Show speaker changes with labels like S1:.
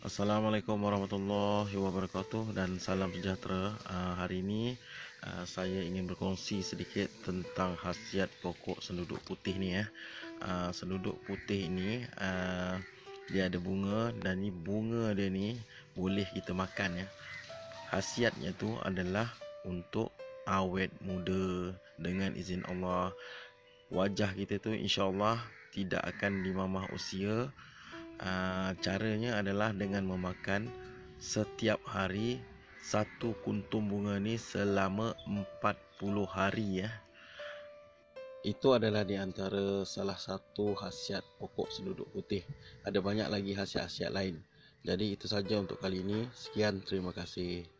S1: Assalamualaikum warahmatullahi wabarakatuh dan salam sejahtera. Uh, hari ini uh, saya ingin berkongsi sedikit tentang khasiat pokok senduduk putih ni ya. Uh, senduduk putih ini uh, dia ada bunga dan ni bunga dia ni boleh kita makan ya. Khasiatnya tu adalah untuk awet muda dengan izin Allah. Wajah kita tu insya-Allah tidak akan dimamah usia uh, caranya adalah dengan memakan setiap hari satu kuntum bunga ni selama 40 hari ya. Itu adalah di antara salah satu khasiat pokok seluduk putih. Ada banyak lagi khasiat-khasiat lain. Jadi itu saja untuk kali ini. Sekian terima kasih.